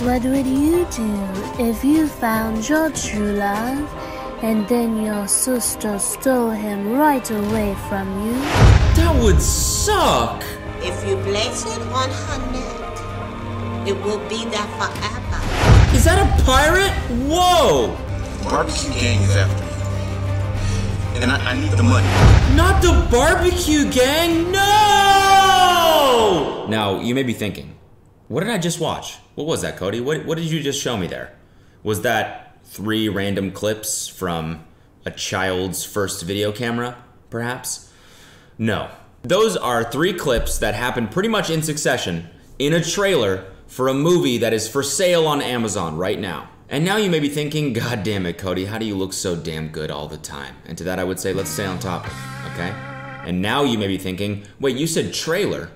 What would you do if you found your true love and then your sister stole him right away from you? That would suck! If you place it on her neck, it will be there forever. Is that a pirate? Whoa! Barbecue gang is after me. And I, I need the money. Not the barbecue gang! No! Now, you may be thinking, what did I just watch? What was that, Cody? What, what did you just show me there? Was that three random clips from a child's first video camera, perhaps? No. Those are three clips that happened pretty much in succession in a trailer for a movie that is for sale on Amazon right now. And now you may be thinking, God damn it, Cody, how do you look so damn good all the time? And to that I would say, let's stay on topic, okay? And now you may be thinking, wait, you said trailer?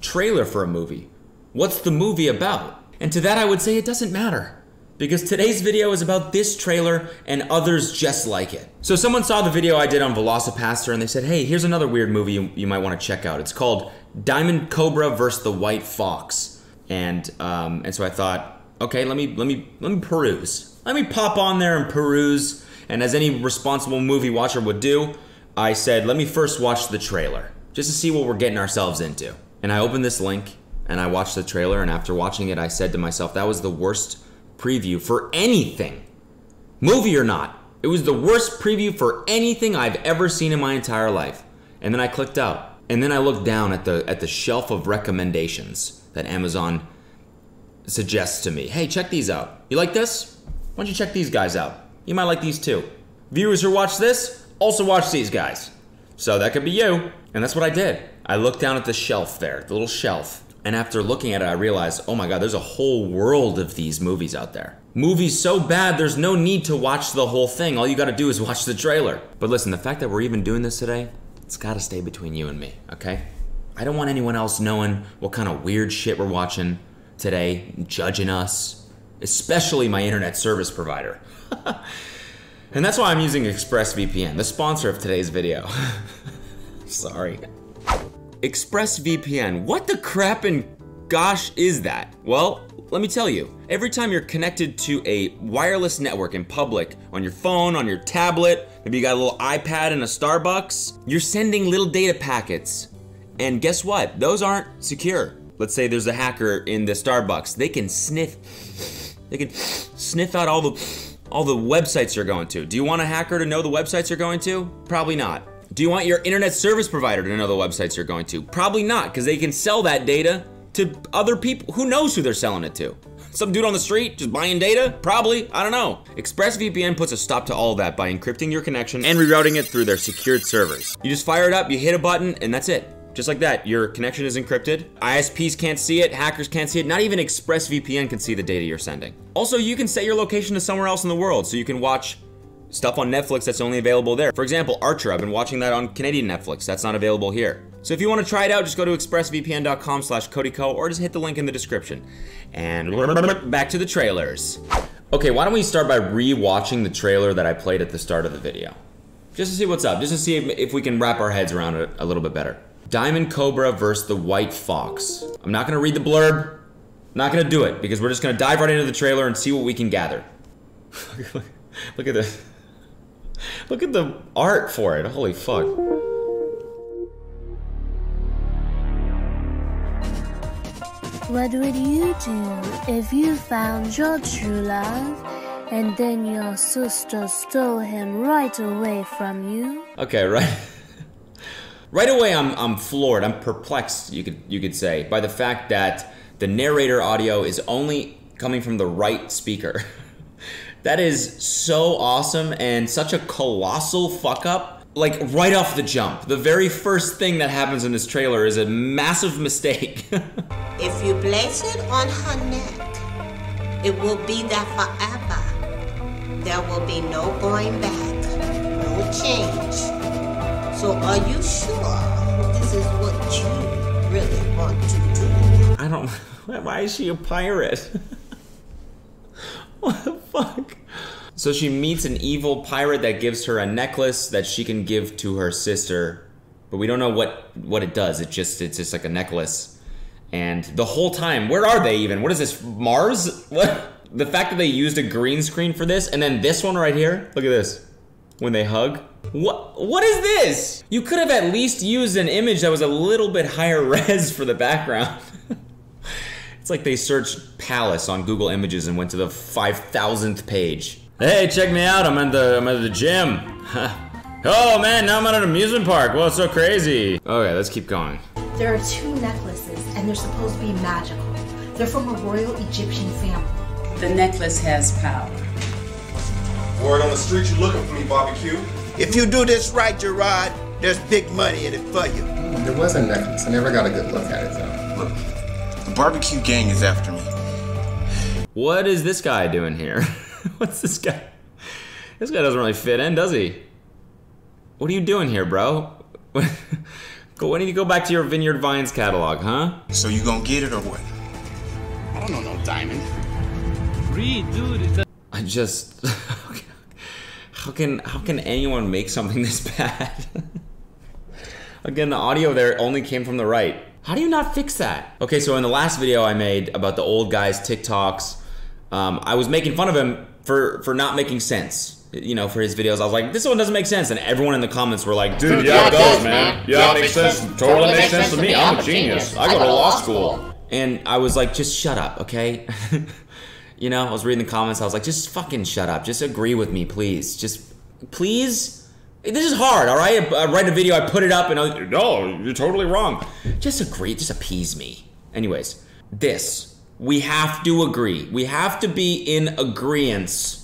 Trailer for a movie. What's the movie about? And to that I would say it doesn't matter. Because today's video is about this trailer and others just like it. So someone saw the video I did on Velocipastor and they said, hey, here's another weird movie you, you might want to check out. It's called Diamond Cobra vs. the White Fox. And um, and so I thought, okay, let me let me let me peruse. Let me pop on there and peruse. And as any responsible movie watcher would do, I said, let me first watch the trailer, just to see what we're getting ourselves into. And I opened this link and I watched the trailer, and after watching it, I said to myself, that was the worst preview for anything, movie or not. It was the worst preview for anything I've ever seen in my entire life. And then I clicked out. And then I looked down at the at the shelf of recommendations that Amazon suggests to me. Hey, check these out. You like this? Why don't you check these guys out? You might like these too. Viewers who watch this also watch these guys. So that could be you. And that's what I did. I looked down at the shelf there, the little shelf. And after looking at it, I realized, oh my god, there's a whole world of these movies out there. Movies so bad, there's no need to watch the whole thing. All you gotta do is watch the trailer. But listen, the fact that we're even doing this today, it's gotta stay between you and me, okay? I don't want anyone else knowing what kind of weird shit we're watching today, judging us, especially my internet service provider. and that's why I'm using ExpressVPN, the sponsor of today's video. Sorry. ExpressVPN, what the crap and gosh is that? Well, let me tell you. Every time you're connected to a wireless network in public, on your phone, on your tablet, maybe you got a little iPad in a Starbucks, you're sending little data packets. And guess what? Those aren't secure. Let's say there's a hacker in the Starbucks. They can sniff they can sniff out all the all the websites you're going to. Do you want a hacker to know the websites you're going to? Probably not. Do you want your internet service provider to know the websites you're going to? Probably not, because they can sell that data to other people. Who knows who they're selling it to? Some dude on the street just buying data? Probably. I don't know. ExpressVPN puts a stop to all that by encrypting your connection and rerouting it through their secured servers. You just fire it up, you hit a button, and that's it. Just like that, your connection is encrypted. ISPs can't see it, hackers can't see it, not even ExpressVPN can see the data you're sending. Also, you can set your location to somewhere else in the world so you can watch stuff on Netflix that's only available there. For example, Archer, I've been watching that on Canadian Netflix. That's not available here. So if you want to try it out, just go to expressvpn.com slash codyko or just hit the link in the description. And back to the trailers. Okay, why don't we start by re-watching the trailer that I played at the start of the video. Just to see what's up, just to see if, if we can wrap our heads around it a little bit better. Diamond Cobra versus the White Fox. I'm not gonna read the blurb. Not gonna do it because we're just gonna dive right into the trailer and see what we can gather. Look at this. Look at the art for it. Holy fuck. What would you do if you found your true love and then your sister stole him right away from you? Okay, right. right away I'm I'm floored. I'm perplexed, you could you could say, by the fact that the narrator audio is only coming from the right speaker. that is so awesome and such a colossal fuck up like right off the jump. The very first thing that happens in this trailer is a massive mistake. If you place it on her neck, it will be there forever. There will be no going back, no change. So are you sure this is what you really want to do? I don't. Why is she a pirate? what the fuck? So she meets an evil pirate that gives her a necklace that she can give to her sister, but we don't know what what it does. It just it's just like a necklace, And the whole time, where are they even? What is this, Mars? What? The fact that they used a green screen for this, and then this one right here, look at this. When they hug. What, what is this? You could have at least used an image that was a little bit higher res for the background. it's like they searched palace on Google Images and went to the 5,000th page. Hey, check me out, I'm at the, I'm at the gym. oh man, now I'm at an amusement park. Well, it's so crazy. Okay, let's keep going. There are two necklaces, and they're supposed to be magical. They're from a royal Egyptian family. The necklace has power. Word on the street, you're looking for me, barbecue. If you do this right, Gerard, there's big money in it for you. There was a necklace. I never got a good look at it though. Look, the barbecue gang is after me. What is this guy doing here? What's this guy? This guy doesn't really fit in, does he? What are you doing here, bro? why don't you go back to your Vineyard Vines catalog, huh? So you gonna get it or what? I don't know no diamond. Read, dude. It's a I just how can how can anyone make something this bad? Again, the audio there only came from the right. How do you not fix that? Okay, so in the last video I made about the old guy's TikToks, um, I was making fun of him for for not making sense. You know, for his videos, I was like, "This one doesn't make sense," and everyone in the comments were like, "Dude, yeah, it does, man. Yeah, it makes sense. Totally makes sense to me. I'm a genius. I go to law school." And I was like, "Just shut up, okay?" You know, I was reading the comments. I was like, just fucking shut up. Just agree with me, please. Just, please. This is hard, all right? I, write a video, I put it up, and I no, you're totally wrong. Just agree, just appease me. Anyways, this. We have to agree. We have to be in agreement.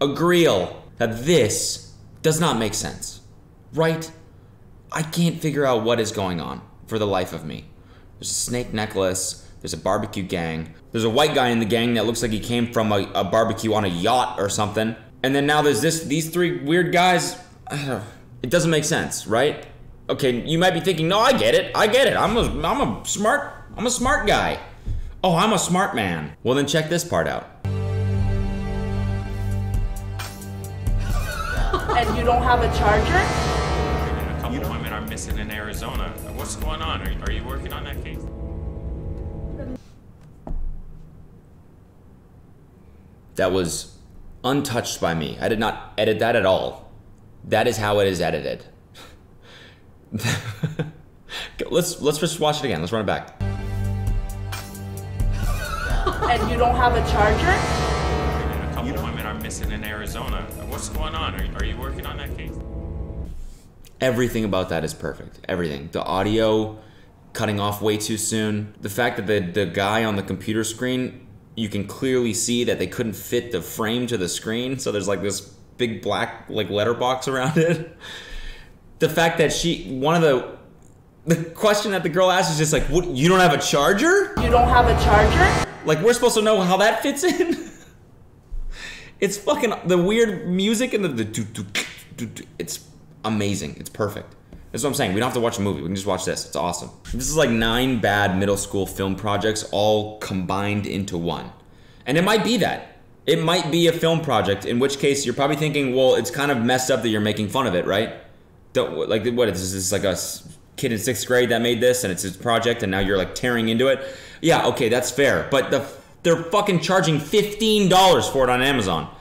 Agreeal that this does not make sense. Right? I can't figure out what is going on for the life of me. There's a snake necklace. There's a barbecue gang. There's a white guy in the gang that looks like he came from a, a barbecue on a yacht or something. And then now there's this these three weird guys. It doesn't make sense, right? Okay, you might be thinking, no, I get it. I get it. I'm a I'm a smart I'm a smart guy. Oh, I'm a smart man. Well, then check this part out. And you don't have a charger? And A couple women are missing in Arizona. What's going on? Are, are you working on that case? That was untouched by me. I did not edit that at all. That is how it is edited. let's let's just watch it again. Let's run it back. And you don't have a charger? A couple women are missing in Arizona. What's going on? Are, are you working on that case? Everything about that is perfect. Everything. The audio cutting off way too soon. The fact that the, the guy on the computer screen, you can clearly see that they couldn't fit the frame to the screen. So there's like this big black like letterbox around it. The fact that she one of the the question that the girl asked is just like, "What? You don't have a charger? You don't have a charger? Like we're supposed to know how that fits in?" it's fucking the weird music and the, the do, do, do, do, it's amazing. It's perfect. That's what I'm saying. We don't have to watch a movie. We can just watch this. It's awesome. This is like nine bad middle school film projects all combined into one. And it might be that. It might be a film project, in which case you're probably thinking, well, it's kind of messed up that you're making fun of it, right? Don't like what is this? Is like a kid in sixth grade that made this, and it's his project, and now you're like tearing into it. Yeah, okay, that's fair. But the they're fucking charging fifteen dollars for it on Amazon.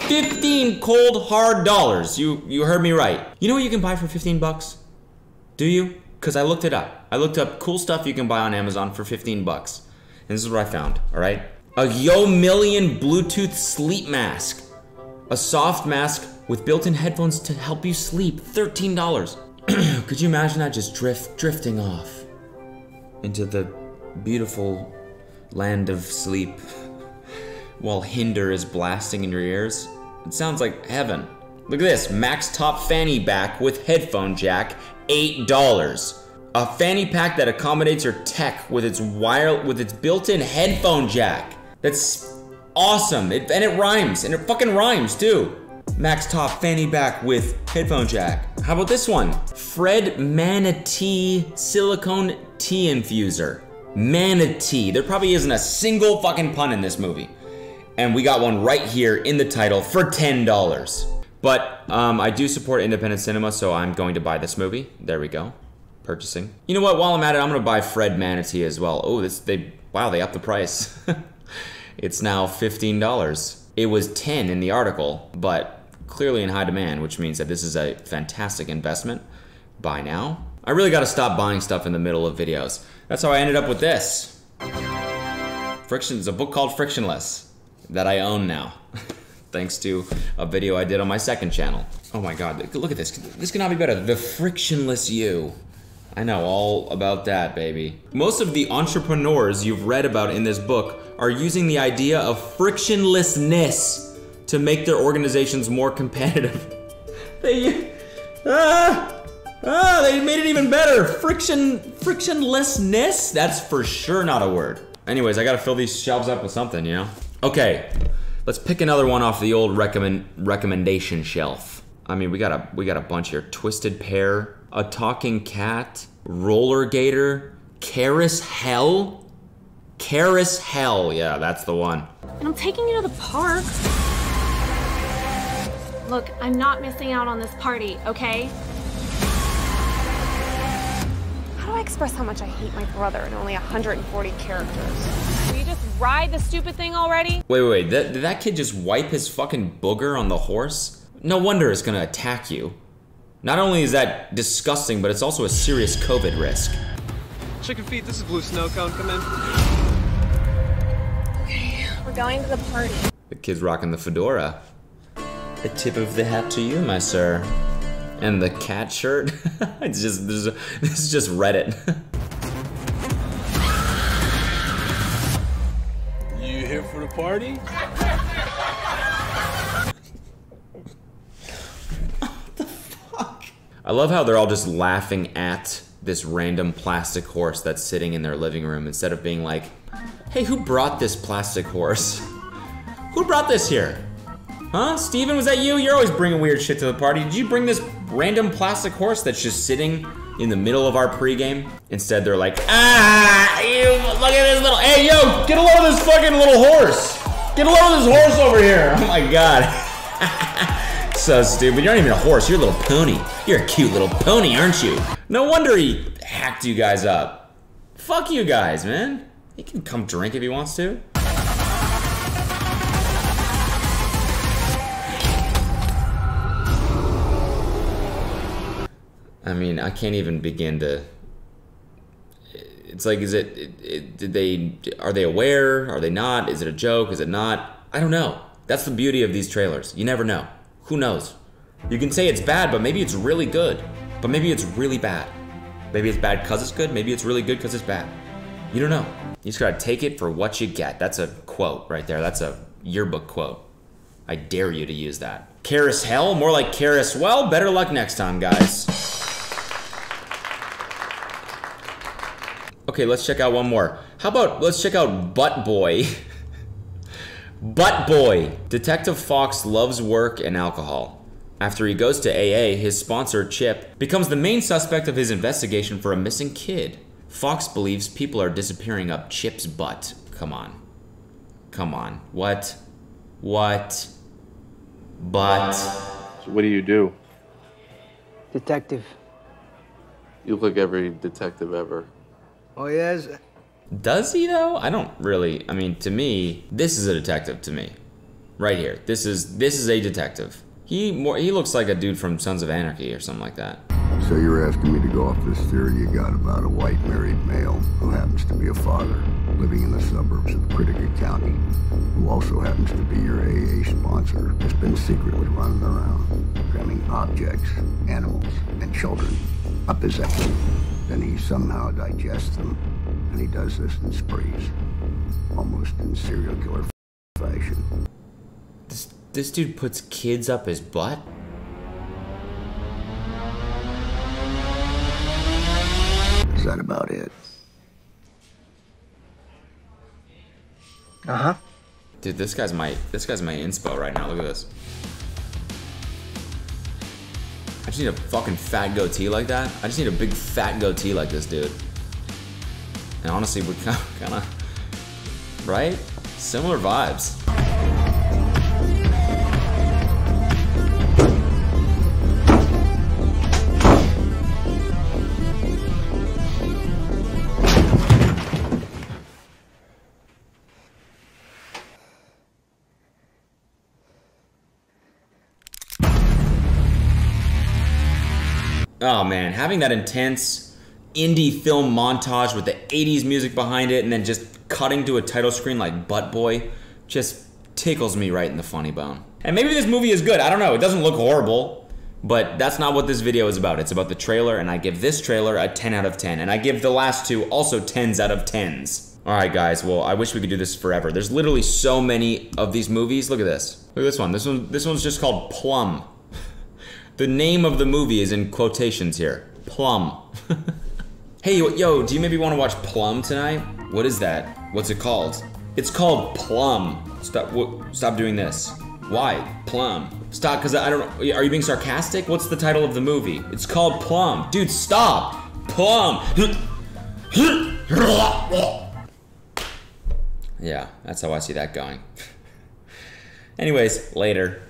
15 cold hard dollars. You you heard me right. You know what you can buy for 15 bucks? Do you? Cuz I looked it up. I looked up cool stuff you can buy on Amazon for 15 bucks. And this is what I found, all right? A Yo Million Bluetooth sleep mask. A soft mask with built-in headphones to help you sleep. $13. Could you imagine that just drift drifting off into the beautiful land of sleep? while Hinder is blasting in your ears. It sounds like heaven. Look at this Max Top Fanny Pack with headphone jack, $8. A fanny pack that accommodates your tech with its wire with its built-in headphone jack. That's awesome. It, and it rhymes. And it fucking rhymes too. Max Top Fanny Pack with headphone jack. How about this one? Fred Manatea Silicone Tea Infuser. Manatea. There probably isn't a single fucking pun in this movie and we got one right here in the title for $10. But um, I do support independent cinema, so I'm going to buy this movie. There we go. purchasing. You know what? While I'm at it, I'm gonna buy Fred Manatea as well. Oh, this they wow they upped the price. it's now fifteen dollars. It was ten in the article, but clearly in high demand, which means that this is a fantastic investment. Buy now. I really got to stop buying stuff in the middle of videos. That's how I ended up with this. Friction is a book called Frictionless that I own now. Thanks to a video I did on my second channel. Oh my god, look at this. This cannot be better. The frictionless you. I know all about that, baby. Most of the entrepreneurs you've read about in this book are using the idea of frictionlessness to make their organizations more competitive. they, ah, ah, they made it even better. Friction, frictionlessness? That's for sure not a word. Anyways, I gotta fill these shelves up with something, you know? Okay, let's pick another one off the old recommend recommendation shelf. I mean, we got a we got a bunch here. Twisted Pair, a talking cat, roller gator, Karis Hell. Karis Hell, yeah, that's the one. And I'm taking you to the park. Look, I'm not missing out on this party, okay? How do I express how much I hate my brother in only 140 characters? Will you just ride the stupid thing already? Wait, wait, wait. That, did that kid just wipe his fucking booger on the horse? No wonder it's gonna attack you. Not only is that disgusting, but it's also a serious COVID risk. Chicken feet, this is Blue Snow Cone. Come in. Okay, we're going to the party. The kid's rocking the fedora. A tip of the hat to you, my sir. And the cat shirt. it's just this is just Reddit. party? I love how they're all just laughing at this random plastic horse that's sitting in their living room instead of being like, hey, who brought this plastic horse? Who brought this here? Huh? Steven, was that you? You're always bringing weird shit to the party. Did you bring this random plastic horse that's just sitting in the middle of our pregame? Instead, they're like, ah, you, look at this little, hey, yo, get a load of this fucking little horse. Get a load of this horse over here. Oh my god. so stupid. You're not even a horse. You're a little pony. You're a cute little pony, aren't you? No wonder he hacked you guys up. Fuck you guys, man. He can come drink if he wants to. I mean, I can't even begin to. It's like, is it, it, it? Did they? Are they aware? Are they not? Is it a joke? Is it not? I don't know. That's the beauty of these trailers. You never know. Who knows? You can say it's bad, but maybe it's really good. But maybe it's really bad. Maybe it's bad because it's good. Maybe it's really good because it's bad. You don't know. You just gotta take it for what you get. That's a quote right there. That's a yearbook quote. I dare you to use that. Karis Hell? More like Karis Well. Better luck next time, guys. Okay, let's check out one more. How about let's check out Butt Boy. Butt Boy. Detective Fox loves work and alcohol. After he goes to AA, his sponsor, Chip, becomes the main suspect of his investigation for a missing kid. Fox believes people are disappearing up Chip's butt. Come on. Come on. What? What? But. So what do you do? Detective. You look like every detective ever. Oh, yes? Does he though? I don't really. I mean, to me, this is a detective to me. Right here. This is this is a detective. He more he looks like a dude from Sons of Anarchy or something like that. So you're asking me to go off this theory you got about a white married male who happens to be a father living in the suburbs of Critica County, who also happens to be your AA sponsor, has been secretly running around, cramming objects, animals, and children up his ass. Then he somehow digests them, and he does this in sprees, almost in serial killer fashion. This this dude puts kids up his butt? Is that about it? Uh huh. Dude, this guy's my this guy's my inspo right now. Look at this. I just need a fucking fat goatee like that. I just need a big fat goatee like this dude. And honestly, we're kind of, right? Similar vibes. Oh man, having that intense indie film montage with the 80s music behind it and then just cutting to a title screen like Butt Boy just tickles me right in the funny bone. And maybe this movie is good. I don't know. It doesn't look horrible. But that's not what this video is about. It's about the trailer, and I give this trailer a 10 out of 10. And I give the last two also 10s out of 10s. Alright guys, well I wish we could do this forever. There's literally so many of these movies. Look at this. Look at this one. This one this one's just called Plum. The name of the movie is in quotations here. Plum. hey yo, do you maybe want to watch Plum tonight? What is that? What's it called? It's called Plum. Stop stop doing this. Why? Plum. Stop, because I don't Are you being sarcastic? What's the title of the movie? It's called Plum. Dude, stop! Plum! yeah, that's how I see that going. Anyways, later.